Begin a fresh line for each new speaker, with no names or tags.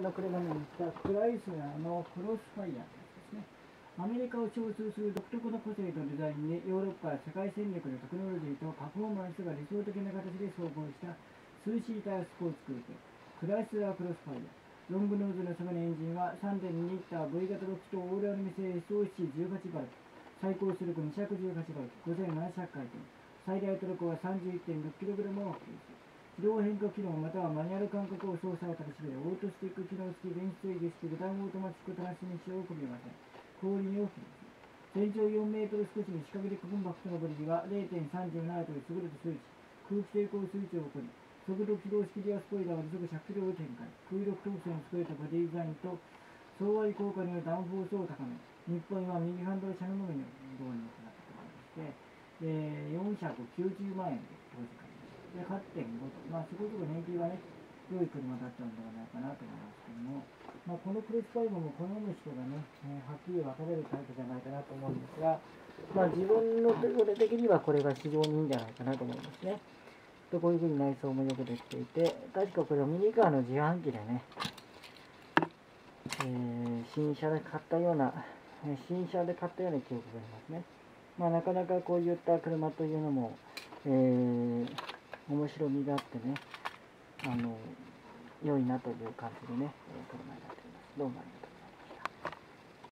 の車に乗ったクライスラーのクロスファイヤーですね。アメリカを共通する独特の個性とデザインでヨーロッパは世界戦略のテクノロジーとパフォーマンスが理想的な形で総合したツーシータースポーツクループクライスラークロスファイヤーロングノーズのそばのエンジンは3.2リッター V 型6気筒オールアルミ製 SOC18 バルク。最高出力218バルク5700回転。最大トルクは 31.6kg を発揮す。る自動変化機能またはマニュアル感覚を操作を楽しめるオートスティック機能付き電子制御式ボタンオートマチックトランスミッションを組みません後輪を切ります全長4メートル少しの四角でコンパクトなボディは0.37という優れた数値空気抵抗スイッチを行い速度起動式リアスポイラーは時速100キロを展開空力特性の作れたボディデザインと相割効果によるダウンフォースを高め日本は右ハンドル車のみの導入を行ったところでしてで490万円で当時で8.5と、まあ、そこそこ燃費がね、良い車だったんではないかなと思いますけども、まあ、このクロスファイブも好む人がね、えーはっきり分かれるタイプじゃないかなと思うんですが、まあ、自分の手これ的にはこれが非常にいいんじゃないかなと思いますね。でこういうふうに内装もよくできていて、確かこれはミニカーの自販機でね、えー新車で買ったような、新車で買ったような記憶がありますね。まあ、なかなかこういった車というのも、えー面白みがあってね、あの、良いなという感じでね、えー車になっています。どうもありがとう。